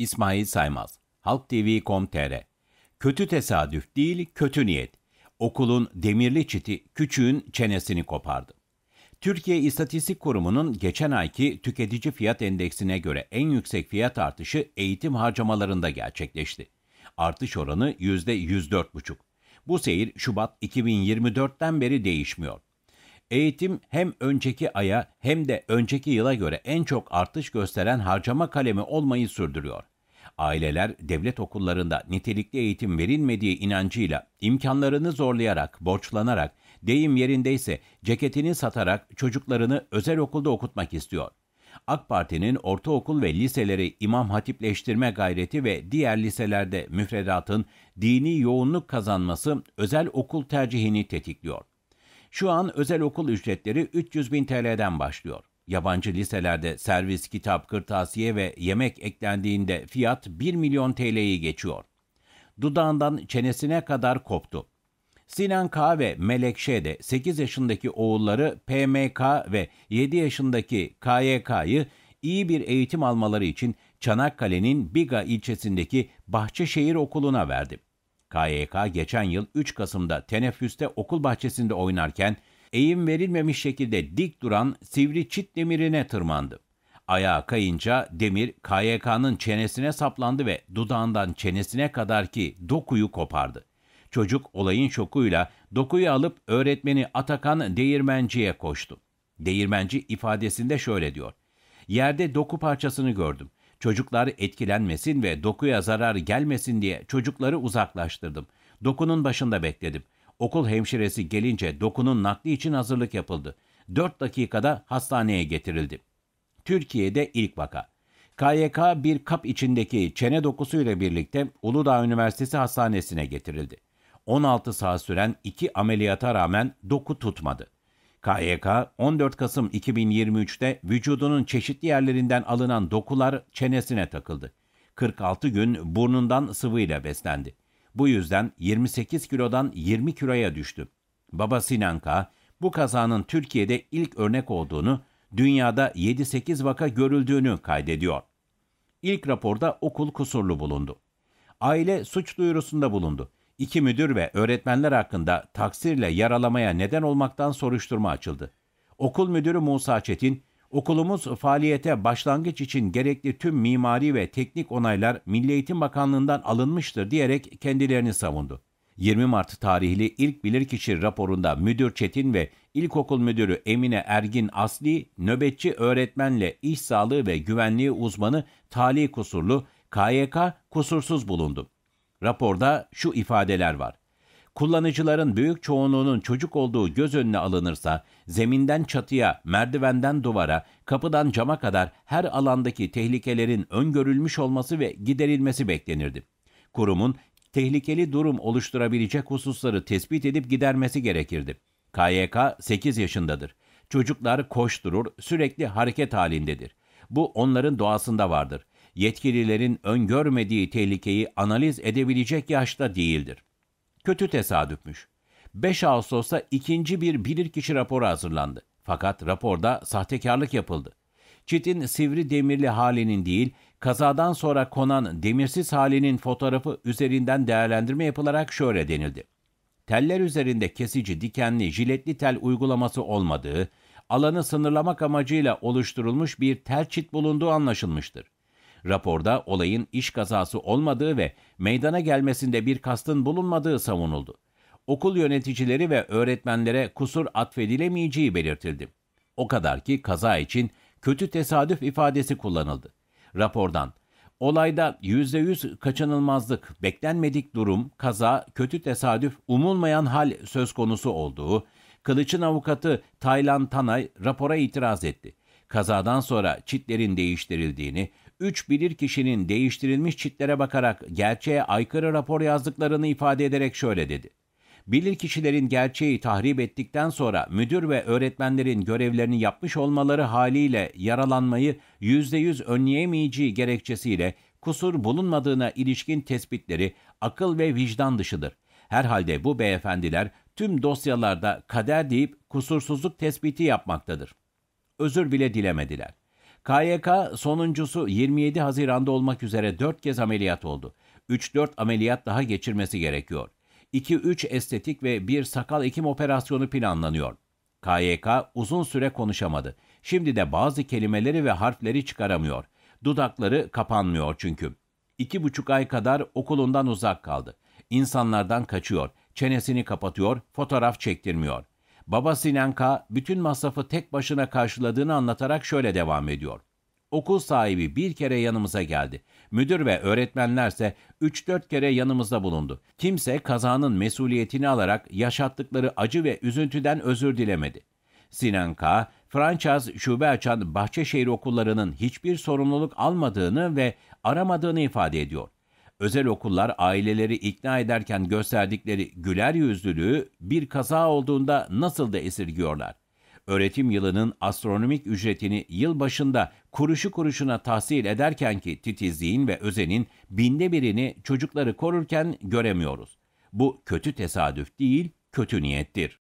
İsmail Saymaz, Halk TV.com.tr Kötü tesadüf değil, kötü niyet. Okulun demirli çiti küçüğün çenesini kopardı. Türkiye İstatistik Kurumu'nun geçen ayki tüketici fiyat endeksine göre en yüksek fiyat artışı eğitim harcamalarında gerçekleşti. Artış oranı %104,5. Bu seyir Şubat 2024'ten beri değişmiyor. Eğitim hem önceki aya hem de önceki yıla göre en çok artış gösteren harcama kalemi olmayı sürdürüyor. Aileler devlet okullarında nitelikli eğitim verilmediği inancıyla imkanlarını zorlayarak, borçlanarak, deyim yerindeyse ceketini satarak çocuklarını özel okulda okutmak istiyor. AK Parti'nin ortaokul ve liseleri imam hatipleştirme gayreti ve diğer liselerde müfredatın dini yoğunluk kazanması özel okul tercihini tetikliyor. Şu an özel okul ücretleri 300 bin TL'den başlıyor. Yabancı liselerde servis, kitap, kırtasiye ve yemek eklendiğinde fiyat 1 milyon TL'yi geçiyor. Dudağından çenesine kadar koptu. Sinan K. ve Melek Ş. de 8 yaşındaki oğulları PMK ve 7 yaşındaki KYK'yı iyi bir eğitim almaları için Çanakkale'nin Biga ilçesindeki Bahçeşehir Okulu'na verdi. KYK geçen yıl 3 Kasım'da teneffüste okul bahçesinde oynarken eğim verilmemiş şekilde dik duran sivri çit demirine tırmandı. Ayağa kayınca demir KYK'nın çenesine saplandı ve dudağından çenesine kadar ki dokuyu kopardı. Çocuk olayın şokuyla dokuyu alıp öğretmeni Atakan Değirmenci'ye koştu. Değirmenci ifadesinde şöyle diyor. Yerde doku parçasını gördüm. Çocuklar etkilenmesin ve dokuya zarar gelmesin diye çocukları uzaklaştırdım. Dokunun başında bekledim. Okul hemşiresi gelince dokunun nakli için hazırlık yapıldı. 4 dakikada hastaneye getirildi. Türkiye'de ilk vaka. KYK bir kap içindeki çene dokusuyla birlikte Uludağ Üniversitesi Hastanesi'ne getirildi. 16 saat süren iki ameliyata rağmen doku tutmadı. KYK 14 Kasım 2023'te vücudunun çeşitli yerlerinden alınan dokular çenesine takıldı. 46 gün burnundan sıvıyla beslendi. Bu yüzden 28 kilodan 20 kiloya düştü. Baba Sinan K. bu kazanın Türkiye'de ilk örnek olduğunu, dünyada 7-8 vaka görüldüğünü kaydediyor. İlk raporda okul kusurlu bulundu. Aile suç duyurusunda bulundu. İki müdür ve öğretmenler hakkında taksirle yaralamaya neden olmaktan soruşturma açıldı. Okul müdürü Musa Çetin, okulumuz faaliyete başlangıç için gerekli tüm mimari ve teknik onaylar Milli Eğitim Bakanlığı'ndan alınmıştır diyerek kendilerini savundu. 20 Mart tarihli ilk bilirkişi raporunda müdür Çetin ve ilkokul müdürü Emine Ergin Asli, nöbetçi öğretmenle iş sağlığı ve güvenliği uzmanı tali kusurlu, KYK kusursuz bulundu. Raporda şu ifadeler var. Kullanıcıların büyük çoğunluğunun çocuk olduğu göz önüne alınırsa, zeminden çatıya, merdivenden duvara, kapıdan cama kadar her alandaki tehlikelerin öngörülmüş olması ve giderilmesi beklenirdi. Kurumun tehlikeli durum oluşturabilecek hususları tespit edip gidermesi gerekirdi. KYK 8 yaşındadır. Çocuklar koşturur, sürekli hareket halindedir. Bu onların doğasında vardır yetkililerin öngörmediği tehlikeyi analiz edebilecek yaşta değildir. Kötü tesadüfmüş. 5 Ağustos'ta ikinci bir bilirkişi raporu hazırlandı. Fakat raporda sahtekarlık yapıldı. Çitin sivri demirli halinin değil, kazadan sonra konan demirsiz halinin fotoğrafı üzerinden değerlendirme yapılarak şöyle denildi. Teller üzerinde kesici, dikenli, jiletli tel uygulaması olmadığı, alanı sınırlamak amacıyla oluşturulmuş bir tel çit bulunduğu anlaşılmıştır. Raporda olayın iş kazası olmadığı ve meydana gelmesinde bir kastın bulunmadığı savunuldu. Okul yöneticileri ve öğretmenlere kusur atfedilemeyeceği belirtildi. O kadar ki kaza için kötü tesadüf ifadesi kullanıldı. Rapordan Olayda %100 kaçınılmazlık, beklenmedik durum, kaza, kötü tesadüf, umulmayan hal söz konusu olduğu, Kılıç'ın avukatı Taylan Tanay rapora itiraz etti. Kazadan sonra çitlerin değiştirildiğini, 3 kişinin değiştirilmiş çitlere bakarak gerçeğe aykırı rapor yazdıklarını ifade ederek şöyle dedi. Bilirkişilerin gerçeği tahrip ettikten sonra müdür ve öğretmenlerin görevlerini yapmış olmaları haliyle yaralanmayı %100 önleyemeyeceği gerekçesiyle kusur bulunmadığına ilişkin tespitleri akıl ve vicdan dışıdır. Herhalde bu beyefendiler tüm dosyalarda kader deyip kusursuzluk tespiti yapmaktadır. Özür bile dilemediler. KYK sonuncusu 27 Haziran'da olmak üzere 4 kez ameliyat oldu. 3-4 ameliyat daha geçirmesi gerekiyor. 2-3 estetik ve bir sakal ekim operasyonu planlanıyor. KYK uzun süre konuşamadı. Şimdi de bazı kelimeleri ve harfleri çıkaramıyor. Dudakları kapanmıyor çünkü. İki buçuk ay kadar okulundan uzak kaldı. İnsanlardan kaçıyor, çenesini kapatıyor, fotoğraf çektirmiyor. Baba Sinan K. bütün masrafı tek başına karşıladığını anlatarak şöyle devam ediyor. Okul sahibi bir kere yanımıza geldi. Müdür ve öğretmenlerse 3-4 kere yanımızda bulundu. Kimse kazanın mesuliyetini alarak yaşattıkları acı ve üzüntüden özür dilemedi. Sinan K. franchise şube açan Bahçeşehir okullarının hiçbir sorumluluk almadığını ve aramadığını ifade ediyor. Özel okullar aileleri ikna ederken gösterdikleri güler yüzlülüğü bir kaza olduğunda nasıl da esirgiyorlar. Öğretim yılının astronomik ücretini yıl başında kuruşu kuruşuna tahsil ederken ki titizliğin ve özenin binde birini çocukları korurken göremiyoruz. Bu kötü tesadüf değil, kötü niyettir.